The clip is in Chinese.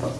走。